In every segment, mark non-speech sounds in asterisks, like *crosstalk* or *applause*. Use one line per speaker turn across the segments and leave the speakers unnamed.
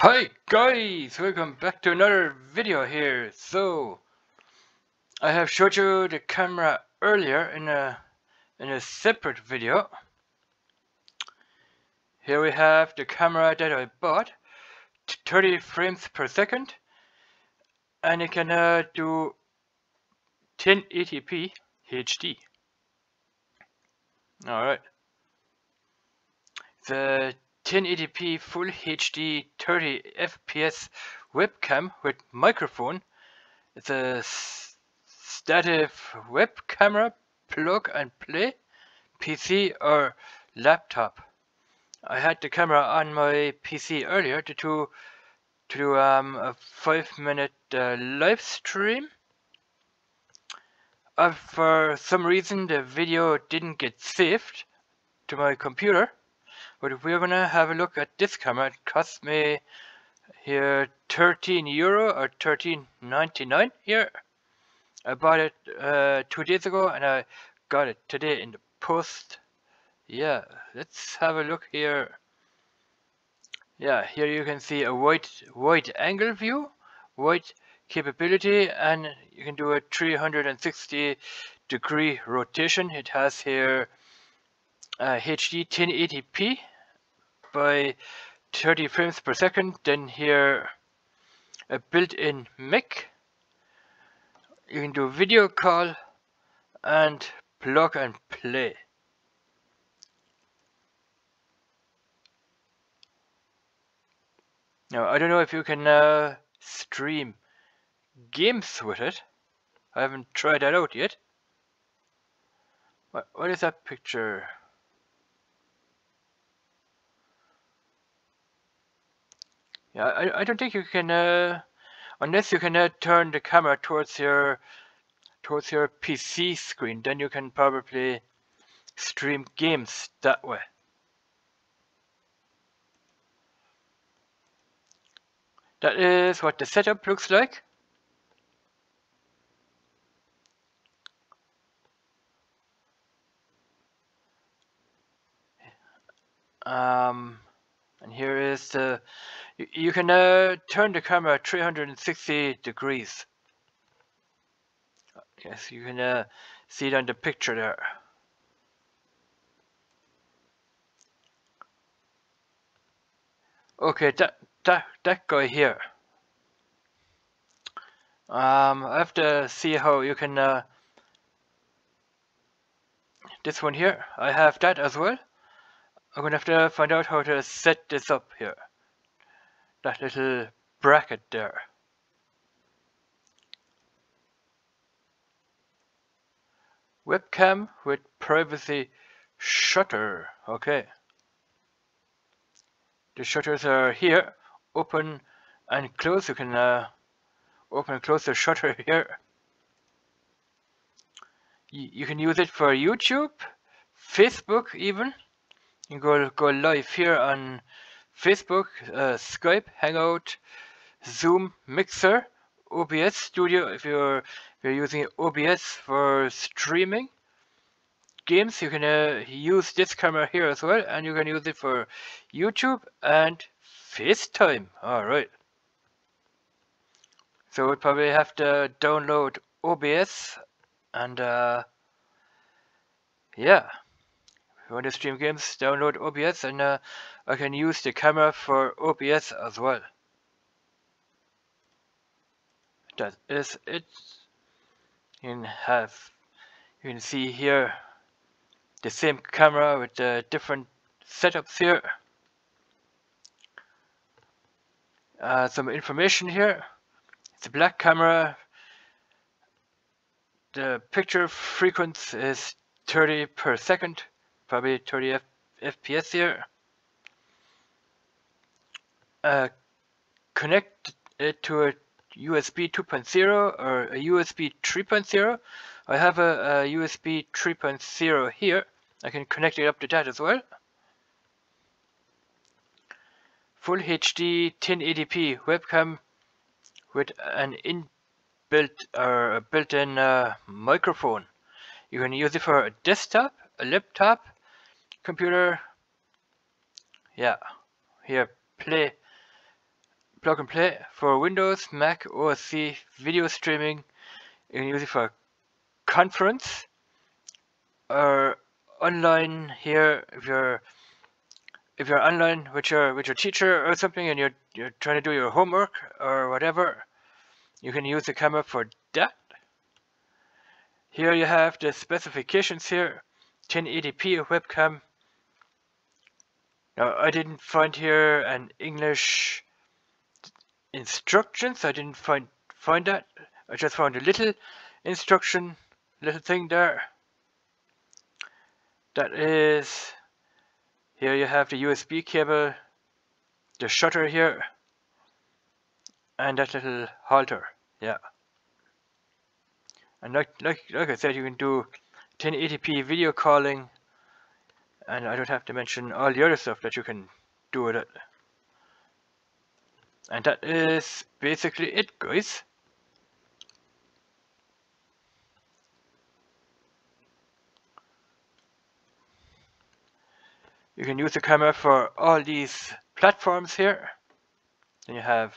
Hi guys, welcome back to another video here. So, I have showed you the camera earlier in a in a separate video. Here we have the camera that I bought, 30 frames per second, and it can uh, do 1080p HD. Alright. The 1080p Full HD 30 FPS webcam with microphone. It's a stative web camera plug and play PC or laptop. I had the camera on my PC earlier to do, to do um, a 5 minute uh, live stream. Uh, for some reason the video didn't get saved to my computer but if we're gonna have a look at this camera, it cost me here 13 euro or 13.99 here. I bought it uh, two days ago and I got it today in the post. Yeah, let's have a look here. Yeah, here you can see a wide wide angle view, wide capability, and you can do a 360 degree rotation. It has here uh, HD 1080p by 30 frames per second. Then here a built-in mic. You can do video call and plug and play. Now I don't know if you can uh, stream games with it. I haven't tried that out yet. What, what is that picture? Yeah, I, I don't think you can, uh, unless you can uh, turn the camera towards your towards your PC screen, then you can probably stream games that way. That is what the setup looks like. Um, and here is the you, can uh, turn the camera 360 degrees. Yes, you can uh, see it on the picture there. Okay, that that that guy here. Um, I have to see how you can. Uh, this one here, I have that as well. I'm gonna have to find out how to set this up here that little bracket there. Webcam with privacy shutter. Okay. The shutters are here. Open and close. You can uh, open and close the shutter *laughs* here. Y you can use it for YouTube, Facebook even. You can go, go live here on Facebook, uh, Skype, Hangout, Zoom, Mixer, OBS Studio if you're, if you're using OBS for streaming. Games, you can uh, use this camera here as well, and you can use it for YouTube and FaceTime. Alright. So we'll probably have to download OBS and uh, yeah. Want to stream games, download OBS and uh, I can use the camera for OBS as well. That is it. You can have, you can see here the same camera with the different setups here. Uh, some information here. It's a black camera. The picture frequency is 30 per second, probably 30 F FPS here uh, connect it to a USB 2.0 or a USB 3.0. I have a, a USB 3.0 here. I can connect it up to that as well. Full HD 1080p webcam with an inbuilt or a built-in uh, microphone. You can use it for a desktop, a laptop, computer. Yeah, here play plug and play for Windows, Mac, OS video streaming. You can use it for conference or online here if you're if you're online with your with your teacher or something and you're you're trying to do your homework or whatever, you can use the camera for that. Here you have the specifications here, 1080p webcam. Now I didn't find here an English instructions. I didn't find find that. I just found a little instruction, little thing there. That is here you have the USB cable, the shutter here, and that little halter. Yeah. And like like like I said, you can do 1080p video calling, and I don't have to mention all the other stuff that you can do with it. And that is basically it, guys. You can use the camera for all these platforms here. Then you have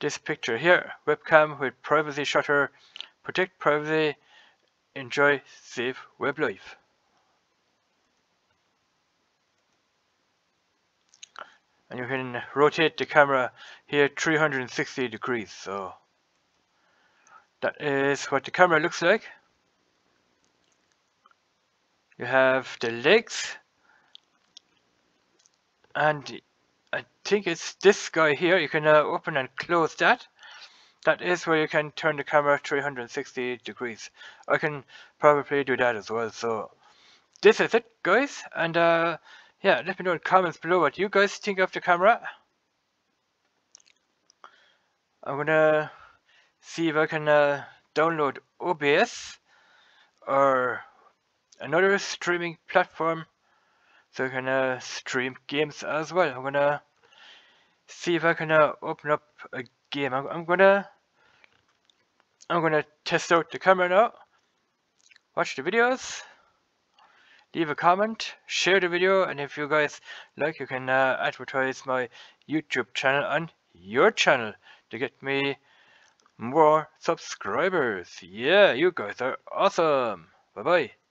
this picture here, webcam with privacy shutter, protect privacy, enjoy safe web life. And you can rotate the camera here 360 degrees, so that is what the camera looks like. You have the legs and I think it's this guy here. You can uh, open and close that. That is where you can turn the camera 360 degrees. I can probably do that as well. So this is it guys. And uh, yeah let me know in comments below what you guys think of the camera I'm gonna see if I can uh, download OBS or another streaming platform so I can uh, stream games as well. I'm gonna see if I can uh, open up a game. I'm, I'm, gonna I'm gonna test out the camera now. Watch the videos. Leave a comment, share the video, and if you guys like, you can uh, advertise my YouTube channel on your channel to get me more subscribers. Yeah, you guys are awesome. Bye bye.